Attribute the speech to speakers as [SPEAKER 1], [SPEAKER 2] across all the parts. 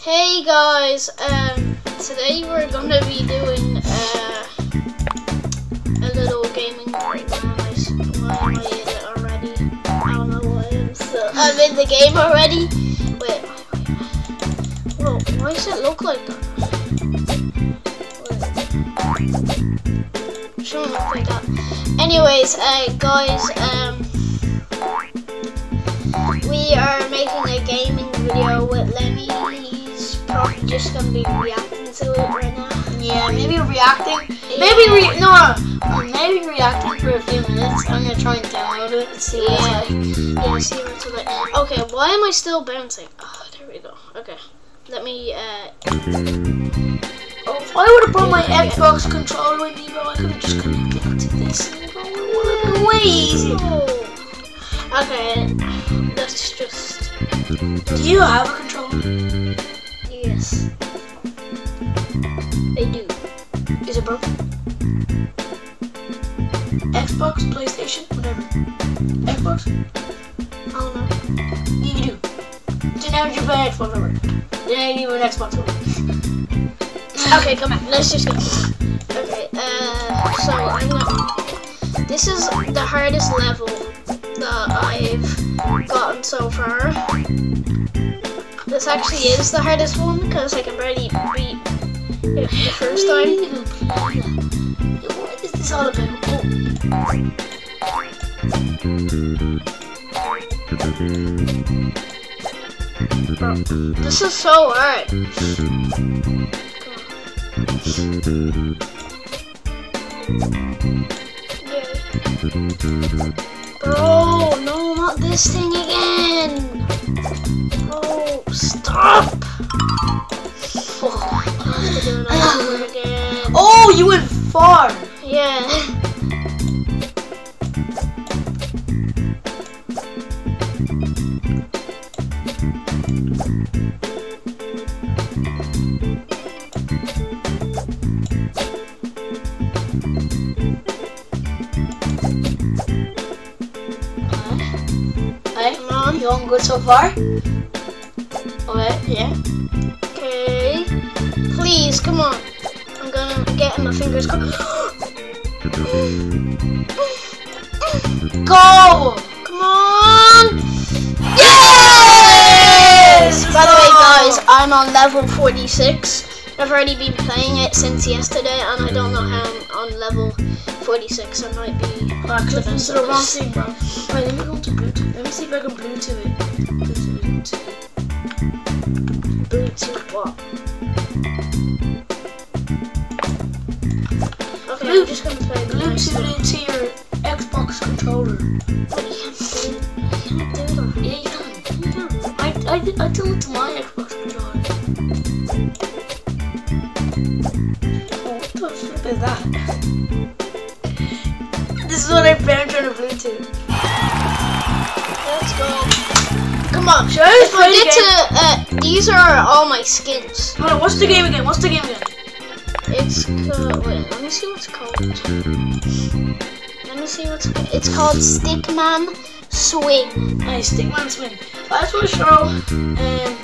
[SPEAKER 1] Hey guys, um, today we're gonna be doing uh, a little gaming. S- why am I in it already? I don't know why I'm. I'm in the game already. Wait. Whoa, why does it look like that? Wait. Look like that. Anyways, uh, guys, um, we are making a gaming video with Lenny. Probably just gonna be reacting to it right now.
[SPEAKER 2] Yeah, maybe reacting. Maybe re no, no, maybe reacting for a few minutes. I'm gonna try and download it and see what
[SPEAKER 1] Yeah.
[SPEAKER 2] it's like.
[SPEAKER 1] Yeah, see what's like. Okay, why am I still bouncing? Oh, there we go. Okay, let me. Uh,
[SPEAKER 2] Oh, if I would have brought my Xbox controller with me, bro, I could have just connected to this, it would have been way easier.
[SPEAKER 1] Okay, let's just.
[SPEAKER 2] Do you have a controller?
[SPEAKER 1] They do.
[SPEAKER 2] Is it broken? Xbox, PlayStation, whatever. Xbox?
[SPEAKER 1] I don't know.
[SPEAKER 2] You do. Didn't have your play Xbox over. Didn't have even an Xbox over.
[SPEAKER 1] Okay, come on. Let's just go. Okay, uh, so I'm gonna. This is the hardest level that I've gotten so far. This actually is the hardest one because I can barely beat it the first time.
[SPEAKER 2] What is this all about? Oh.
[SPEAKER 1] This is so hard. Bro, no, not this thing again. Bro, stop. Oh, I have to do it all over again.
[SPEAKER 2] Oh, you went far.
[SPEAKER 1] Yeah.
[SPEAKER 2] Hey,
[SPEAKER 1] Come on.
[SPEAKER 2] you all good so far? Okay.
[SPEAKER 1] Okay. Please, come on. I'm gonna get my fingers. Go.
[SPEAKER 2] Go!
[SPEAKER 1] Come on! Yes! By the way, guys, I'm on level 46. I've already been playing it since yesterday, and I don't know how I'm on level 46. I might be.
[SPEAKER 2] I clicked
[SPEAKER 1] the
[SPEAKER 2] into the wrong thing, bro. Wait, let me go to Bluetooth. Let me see if I can. Bluetooth it. Bluetooth
[SPEAKER 1] what? Okay,
[SPEAKER 2] Blue-
[SPEAKER 1] I'm just gonna play the nice
[SPEAKER 2] Bluetooth
[SPEAKER 1] one.
[SPEAKER 2] it to your Xbox controller.
[SPEAKER 1] But you can't do it. You can't do that.
[SPEAKER 2] Yeah, you can. You can. I, I, did- I do it to my Xbox controller. Oh, what the flip is that? This is what I found on a Bluetooth.
[SPEAKER 1] Let's go. On.
[SPEAKER 2] Should I
[SPEAKER 1] If
[SPEAKER 2] the
[SPEAKER 1] get to, uh, these are all my skins.
[SPEAKER 2] Hold on, what's the game again? What's the game again?
[SPEAKER 1] It's called, wait, let me see what's called. Let me see what's, it's called Stickman Swing.
[SPEAKER 2] Nice, Stickman Swing. I just want to show um,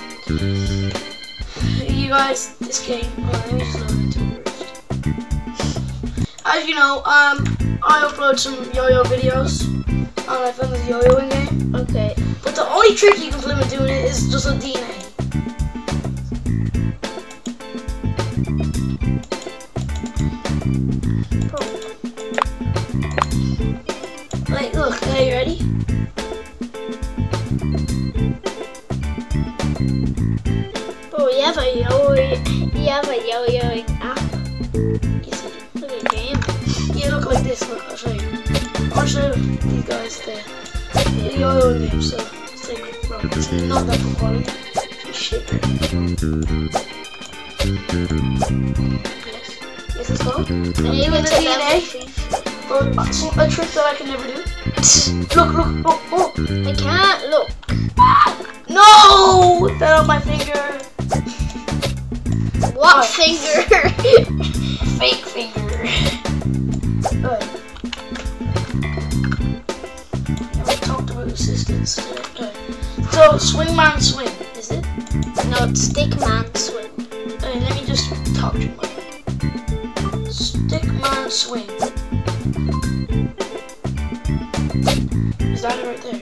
[SPEAKER 2] you guys this game. Let me just load into it first. As you know, um, I upload some yo-yo videos on my friend's yo-yoing game.
[SPEAKER 1] Okay.
[SPEAKER 2] But the only trick you can play with doing it is just a DNA. Like, look, are you ready?
[SPEAKER 1] Oh, you have a yo, you have a yo-yoing app.
[SPEAKER 2] Easy.
[SPEAKER 1] Look at game.
[SPEAKER 2] Yeah, look like this. Look, I'll show you. I'll show you guys the, the yo-yo game. So it's like, bro, it's not that shit. Yes. Yes, it's called.
[SPEAKER 1] And
[SPEAKER 2] you
[SPEAKER 1] even
[SPEAKER 2] went
[SPEAKER 1] to
[SPEAKER 2] to DNA?
[SPEAKER 1] 50.
[SPEAKER 2] A trick that I can never do. Look, look, oh, oh.
[SPEAKER 1] I can't look.
[SPEAKER 2] No! It fell on my finger.
[SPEAKER 1] What
[SPEAKER 2] Oh.
[SPEAKER 1] finger?
[SPEAKER 2] Fake finger. Never talked about assistance. So, swing man swing, is it?
[SPEAKER 1] no, it's stick man Swing.
[SPEAKER 2] Hey, let me just talk to you. Stickman swing. Is that it right there?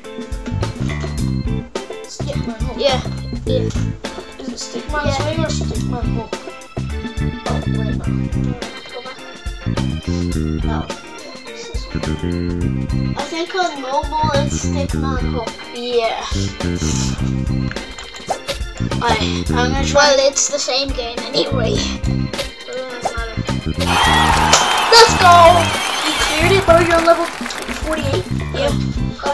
[SPEAKER 2] Stickman hook.
[SPEAKER 1] Yeah, yeah.
[SPEAKER 2] Is it stickman
[SPEAKER 1] Yeah.
[SPEAKER 2] swing or stickman hook? Oh, right now.
[SPEAKER 1] Go back.
[SPEAKER 2] No.
[SPEAKER 1] I think on mobile it's Hook.
[SPEAKER 2] Yeah. Alright, I'm gonna try.
[SPEAKER 1] Well, it's the same game anyway. Let's go!
[SPEAKER 2] You cleared it, bro. You're on level 48.
[SPEAKER 1] Yeah.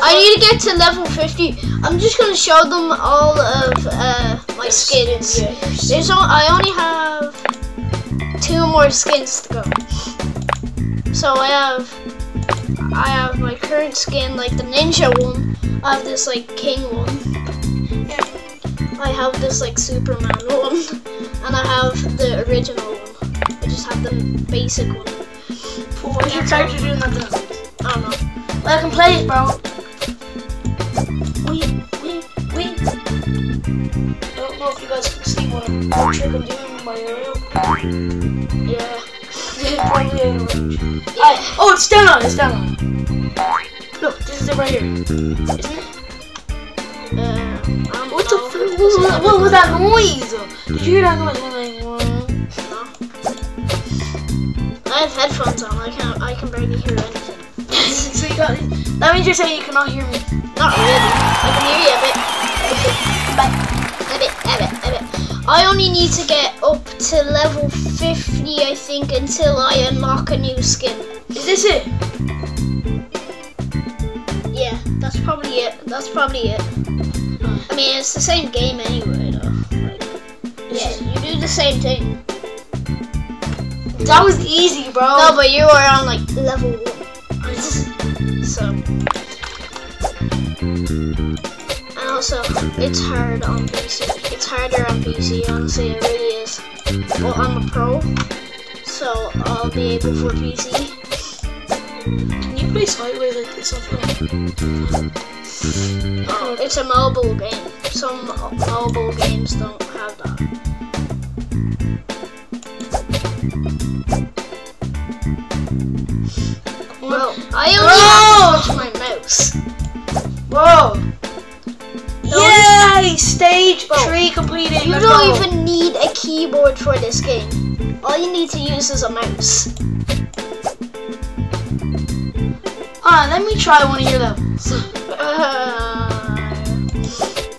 [SPEAKER 1] I need to get to level 50. I'm just gonna show them all of uh, my skins.
[SPEAKER 2] Yeah, your skins.
[SPEAKER 1] There's on, I only have two more skins to go. So I have I have my current skin, like the ninja one. I have this like king one. I have this like Superman one, and I have the original one. I just have the basic one.
[SPEAKER 2] What's your character doing nothing else?
[SPEAKER 1] I don't know.
[SPEAKER 2] Well, I can play it, bro. Wait, wait, wait. I don't know if you guys can see what I'm, doing with my aerial.
[SPEAKER 1] Yeah.
[SPEAKER 2] Alright, oh, it's down on, it's down on. Look, this is it right here. Isn't it?
[SPEAKER 1] Uh, don't
[SPEAKER 2] What the. What, was that- what was that noise? Did you hear that noise?
[SPEAKER 1] I have headphones on. I can I can barely hear anything.
[SPEAKER 2] so you got, that means you're saying you cannot hear me.
[SPEAKER 1] Not really. I can hear you a bit. A bit, a bit, a bit. I only need to get up to level 50, I think, until I unlock a new skin.
[SPEAKER 2] Is this it?
[SPEAKER 1] Yeah, that's probably it. That's probably it. I mean, it's the same game anyway, though. Like, yeah, you do the same thing.
[SPEAKER 2] That was easy, bro.
[SPEAKER 1] No, but you are on like level one. So. And also, it's hard on PC. It's harder on PC, honestly, it really is. Well, I'm a pro, so I'll be able for PC.
[SPEAKER 2] Can you play sideways like this on phone?
[SPEAKER 1] Oh, it's a mobile game. Some mo- mobile games don't have that. Well, I only have to touch my mouse.
[SPEAKER 2] Whoa! Stage
[SPEAKER 1] Bro,
[SPEAKER 2] three completed.
[SPEAKER 1] You don't
[SPEAKER 2] go.
[SPEAKER 1] even need a keyboard for this game. All you need to use is a mouse.
[SPEAKER 2] Ah, let me try one of your levels.
[SPEAKER 1] Uh,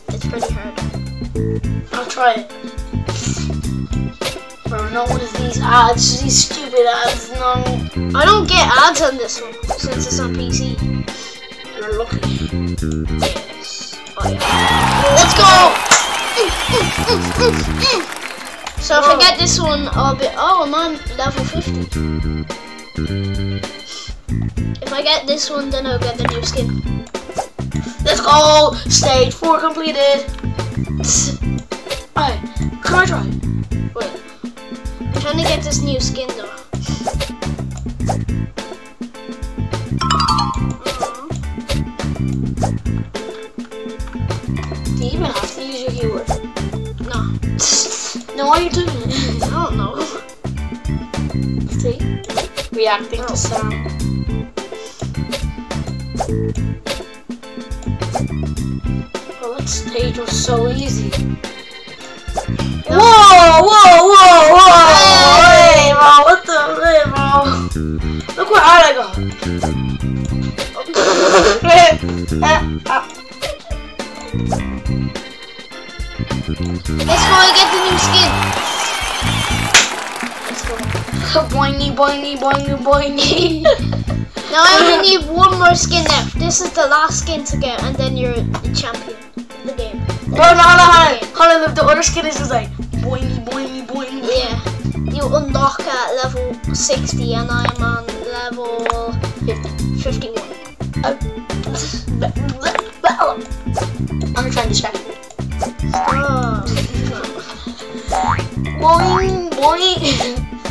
[SPEAKER 1] it's pretty hard.
[SPEAKER 2] I'll try it. Bro, no one of these ads, these stupid ads, no.
[SPEAKER 1] I don't get ads on this one since it's on PC.
[SPEAKER 2] You're lucky.
[SPEAKER 1] Let's go. So if I get this one, I'll be. Oh, I'm on level 50. If I get this one, then I'll get the new skin.
[SPEAKER 2] Let's go! Stage four completed. Alright, can I try?
[SPEAKER 1] Wait. I'm trying to get this new skin though.
[SPEAKER 2] Use your keyword?
[SPEAKER 1] No.
[SPEAKER 2] No, why are you doing it?
[SPEAKER 1] I don't know.
[SPEAKER 2] See? Reacting to oh. sound. Well, that stage was so easy. Whoa, whoa, whoa, whoa! Hey, bro, what the hey, bro? Look what hard I got.
[SPEAKER 1] Let's go and get the new skin. Let's go.
[SPEAKER 2] boingy, boingy, boingy, boingy.
[SPEAKER 1] Now I only need one more skin left. This is the last skin to get, and then you're the champion of the game.
[SPEAKER 2] Bro, no, hold on, hold on. The other skin is just like boingy, boingy, boingy.
[SPEAKER 1] Yeah. You unlock at level 60, and I'm on level 51.
[SPEAKER 2] I'm gonna try and distract you. Boing, boing.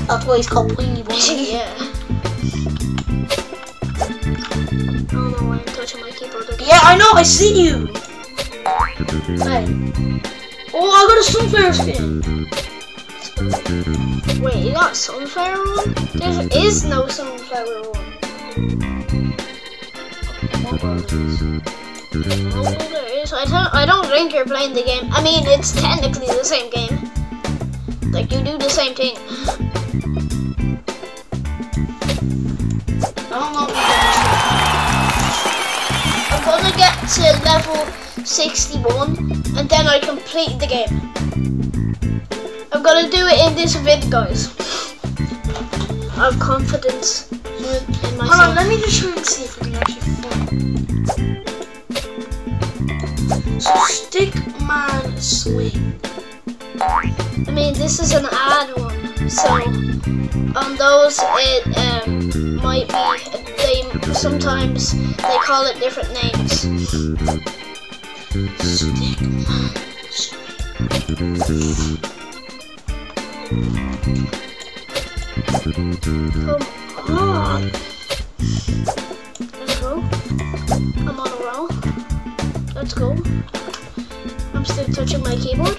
[SPEAKER 2] That's what he's called boingy, boingy.
[SPEAKER 1] yeah. I don't know why I'm touching my keyboard again.
[SPEAKER 2] Yeah, I know, I see you. Hey. Oh, I got a sunflower skin.
[SPEAKER 1] Wait, you got sunflower one? There is no sunflower one. Oh, there is. I don't. I don't think you're playing the game. I mean, it's technically the same game. Like you do the same thing.
[SPEAKER 2] I don't know.
[SPEAKER 1] I'm gonna get to level 61 and then I complete the game. I'm gonna do it in this vid, guys. I have confidence in myself.
[SPEAKER 2] Hold on, let me just try and see if I can actually find. So Stickman Swing.
[SPEAKER 1] I mean, this is an odd one, so on those it um, might be they sometimes they call it different names. Come on. Let's go. I'm on a roll. Let's go. I'm still touching my keyboard.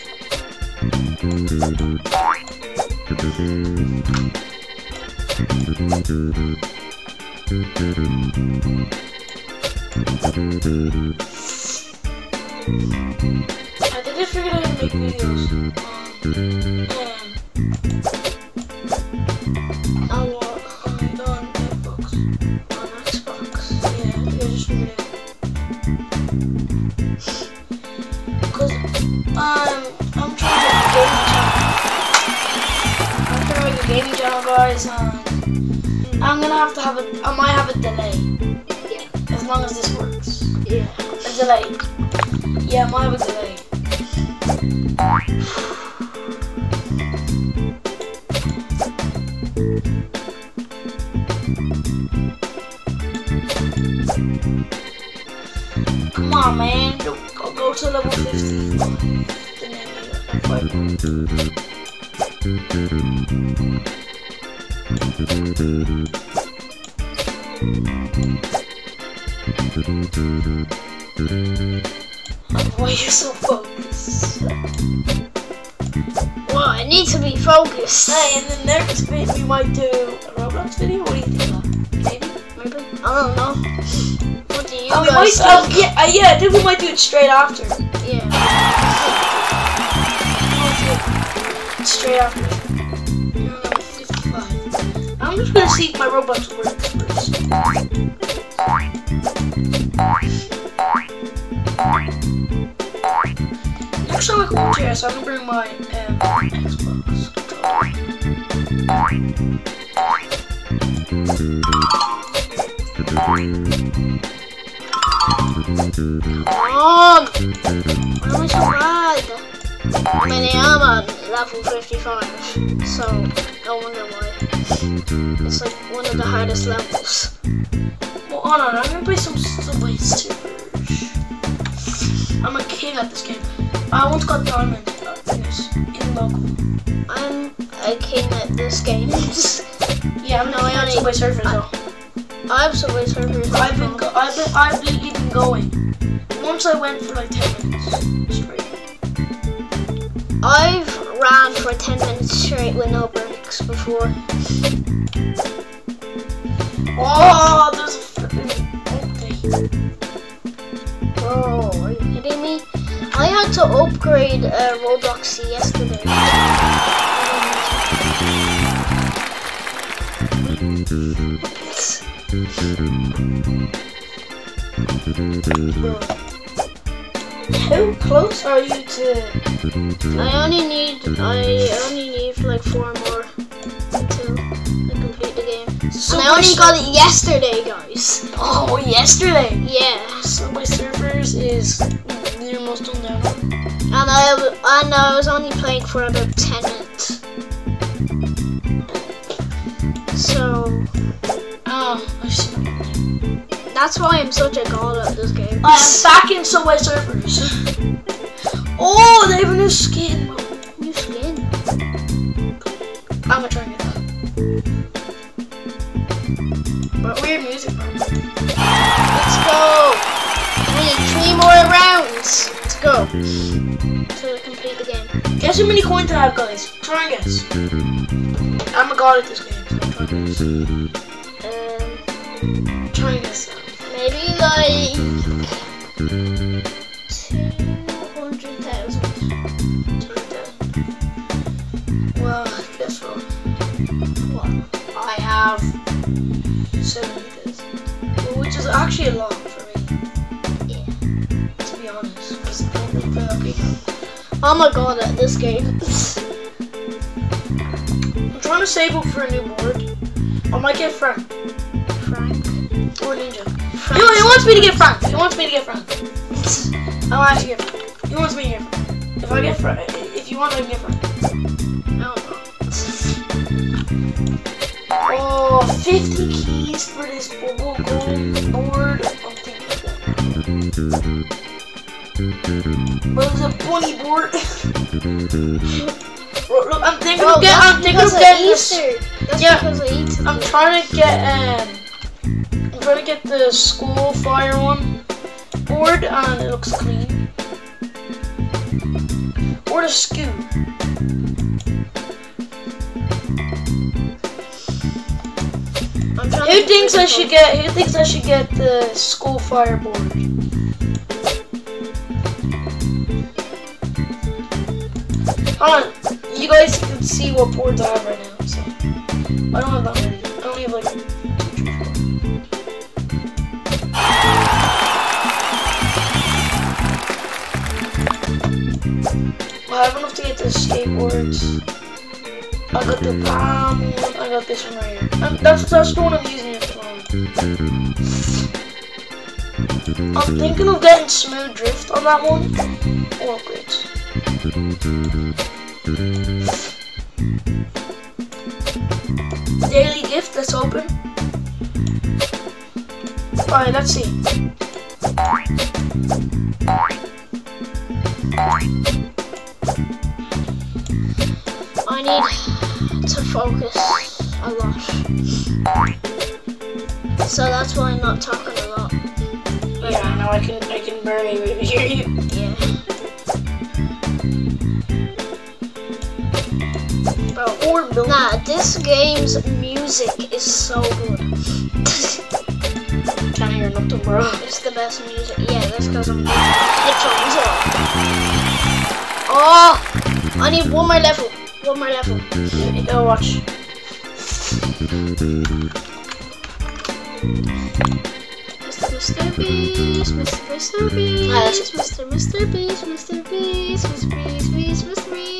[SPEAKER 2] I on,
[SPEAKER 1] on
[SPEAKER 2] Xbox.
[SPEAKER 1] On Xbox.
[SPEAKER 2] Yeah, I'm gonna have to have a. I might have a delay.
[SPEAKER 1] Yeah.
[SPEAKER 2] As long as this works.
[SPEAKER 1] Yeah.
[SPEAKER 2] A delay. Yeah, I might have a delay. Come on, man. Go, go, go to level 50. Why are you so focused?
[SPEAKER 1] Well, I need to be focused.
[SPEAKER 2] Hey, in the next bit we might do a Roblox video. What do you think? Maybe.
[SPEAKER 1] Maybe. I don't know. What do you
[SPEAKER 2] Oh,
[SPEAKER 1] guys
[SPEAKER 2] might. Oh, yeah, uh, yeah. I think we might do it straight after.
[SPEAKER 1] yeah.
[SPEAKER 2] Straight after. I'm just gonna see if my Roblox works first. Next time I come to so I'm gonna bring my um, Xbox.
[SPEAKER 1] On! Why am I? I mean, I am on level 55, so no wonder why. It's like one of the hardest levels.
[SPEAKER 2] Well, hold on, I'm gonna play some Subway Surfers. I'm a king at this game. I once got diamond in local.
[SPEAKER 1] I'm a king at this game.
[SPEAKER 2] Yeah, I'm
[SPEAKER 1] No, I only-
[SPEAKER 2] Subway Surfers though.
[SPEAKER 1] I have Subway Surfers.
[SPEAKER 2] I've been, go- I've been, I've lately been going. Once I went for like 10 minutes straight.
[SPEAKER 1] I've ran for 10 minutes straight with no before.
[SPEAKER 2] Oh, there's a freaking.
[SPEAKER 1] Are you kidding me? I had to upgrade uh, Roblox yesterday.
[SPEAKER 2] How close are you to?
[SPEAKER 1] I only need I only need like four more I complete the game.
[SPEAKER 2] So
[SPEAKER 1] and I only got it yesterday, guys.
[SPEAKER 2] Oh, yesterday.
[SPEAKER 1] Yeah.
[SPEAKER 2] Subway Surfers is your most unknown.
[SPEAKER 1] And I, and I was only playing for about 10 minutes. So,
[SPEAKER 2] Oh, I see.
[SPEAKER 1] that's why I'm such a god at this game.
[SPEAKER 2] I am back in Subway Surfers. Oh, they have a new skin. But weird music, bro.
[SPEAKER 1] Let's go. We need three more rounds. Let's go. To complete the game.
[SPEAKER 2] Guess how many coins I have, guys? Try and guess. I'm a god at this game, so try and guess.
[SPEAKER 1] Um,
[SPEAKER 2] Try and guess.
[SPEAKER 1] maybe like Oh my god at this game.
[SPEAKER 2] I'm trying to save up for a new board. I might get Frank
[SPEAKER 1] Frank.
[SPEAKER 2] or Ninja.
[SPEAKER 1] Frank.
[SPEAKER 2] He, wants me to get Frank. He wants me to get Frank. I want to get Frank. He wants me to get Frank. If I get Frank, if you want, can get Frank. Oh, 50 keys for this board. I'm that. It's a bunny board. Look, look, I'm thinking
[SPEAKER 1] Well,
[SPEAKER 2] of getting. I'm thinking of getting this. Yeah. I'm trying to get um. I'm trying to get the school fire one board, and it looks clean. Or the scoot. Who thinks I should get? Who thinks I should get the school fire board? You guys can see what boards I have right now. So I don't have that many. I only have like. Well, I have enough to get the skateboards. I got the palm one. I got this one right here. That's that's the one I'm using at the moment. I'm thinking of getting smooth drift on that one. Oh, Upgrades. Daily gift, let's open. Alright, let's see.
[SPEAKER 1] I need to focus a lot. So that's why I'm not talking a lot.
[SPEAKER 2] Yeah, now I can I can barely hear you. Or no.
[SPEAKER 1] nah, this game's music is so good.
[SPEAKER 2] Hear
[SPEAKER 1] it's the best music. Yeah, that's because I'm headphones on. Oh, I need one more level. One more level.
[SPEAKER 2] Go watch.
[SPEAKER 1] Mr. Mr. Beast, Mr. Mr. Beast, Mr. Mr. Beast, Mr. Beast, Mr. Beast, Beast, Mr. Beast,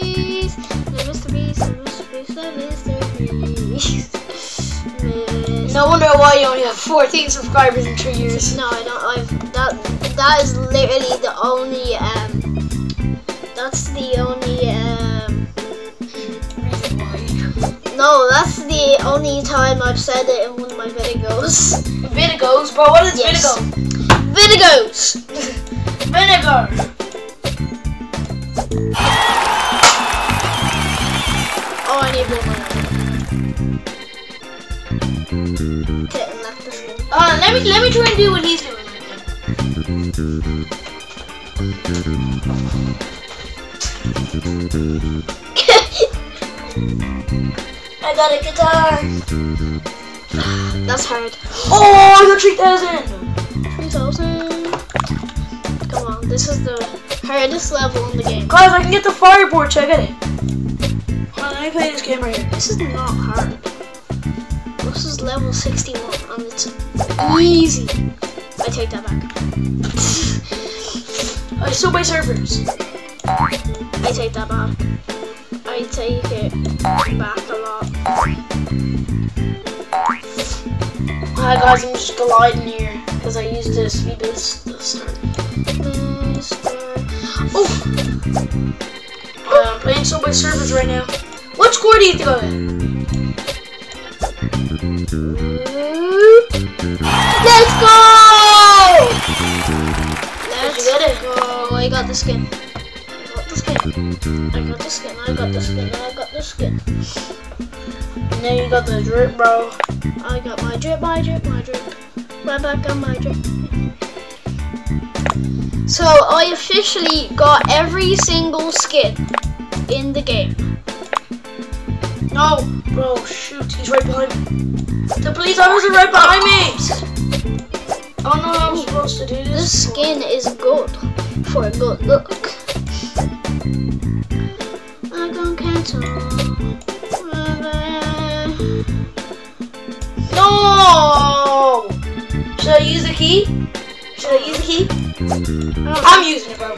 [SPEAKER 1] Mr. Beast, Mr. Beast, Mr. Beast.
[SPEAKER 2] No wonder why you only have 14 subscribers in two years.
[SPEAKER 1] No, I don't. I've that. That is literally the only. Um. That's the only. Um. No, that's the only time I've said it in one of my videos.
[SPEAKER 2] Vinegar's, bro. What is
[SPEAKER 1] Yes.
[SPEAKER 2] vinegar?
[SPEAKER 1] Videos.
[SPEAKER 2] Vinegar. Let me try and do what he's doing. I got a guitar.
[SPEAKER 1] That's hard.
[SPEAKER 2] Oh, I got 3,000.
[SPEAKER 1] 3000. Come on, this is the hardest level in the game.
[SPEAKER 2] Guys, I can get the fireboard. Check it. Hold on, let me play this game right here.
[SPEAKER 1] This is not hard. This is level 61 and it's easy. I take that back.
[SPEAKER 2] I Uh, Subway Surfers.
[SPEAKER 1] I take that back. I take it back a lot.
[SPEAKER 2] Hi guys, I'm just gliding here because I used the speed boost start. Oh. Uh, I'm playing Subway Surfers right now. What score do you think I
[SPEAKER 1] Let's go! Let's
[SPEAKER 2] you get it?
[SPEAKER 1] go. I got the skin. I got the skin. I got the skin. I got the skin. I got the skin.
[SPEAKER 2] And then you got the drip, bro.
[SPEAKER 1] I got my drip, my drip, my drip. My back on my drip. So I officially got every single skin in the game.
[SPEAKER 2] No, bro, shoot, he's right behind me. The police officer right behind me! I don't know how I'm supposed to do this.
[SPEAKER 1] This skin is good for a good look. I can cancel.
[SPEAKER 2] No! Should I use the key? Should I use the key? I'm using it, bro.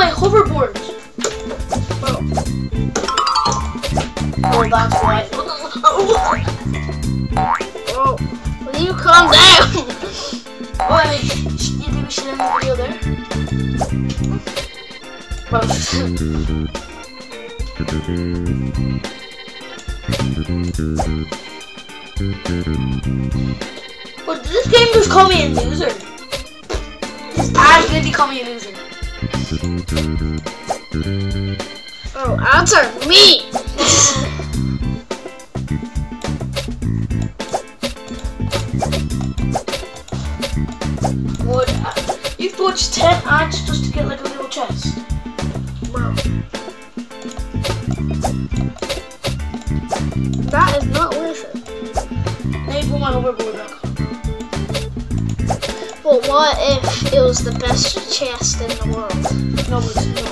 [SPEAKER 2] my hoverboard? Oh, oh that's why.
[SPEAKER 1] Oh, will you calm down?
[SPEAKER 2] Oh, wait, you think we should end the video there? Well, oh. But this game just call me a loser. This ad really call me a loser.
[SPEAKER 1] Oh, answer me.
[SPEAKER 2] What? uh, You've watched 10 ads just to get like a little chest.
[SPEAKER 1] Bro. That is not worth it.
[SPEAKER 2] Put my hoverboard back.
[SPEAKER 1] But what if it was the best chest in the world?
[SPEAKER 2] No, it's not.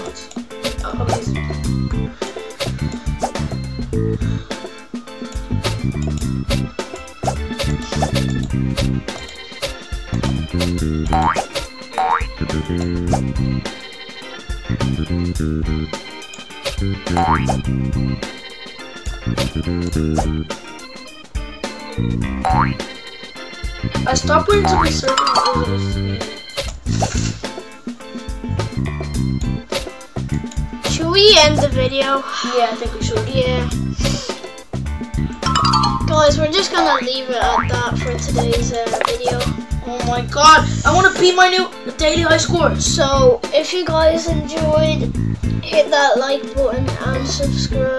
[SPEAKER 2] I stopped Surfers because it was
[SPEAKER 1] Should we end the video?
[SPEAKER 2] Yeah, I think we should.
[SPEAKER 1] Yeah. Guys, we're just gonna leave it at that for today's uh, video.
[SPEAKER 2] Oh my god, I want to beat my new daily high score.
[SPEAKER 1] So, if you guys enjoyed, hit that like button and subscribe.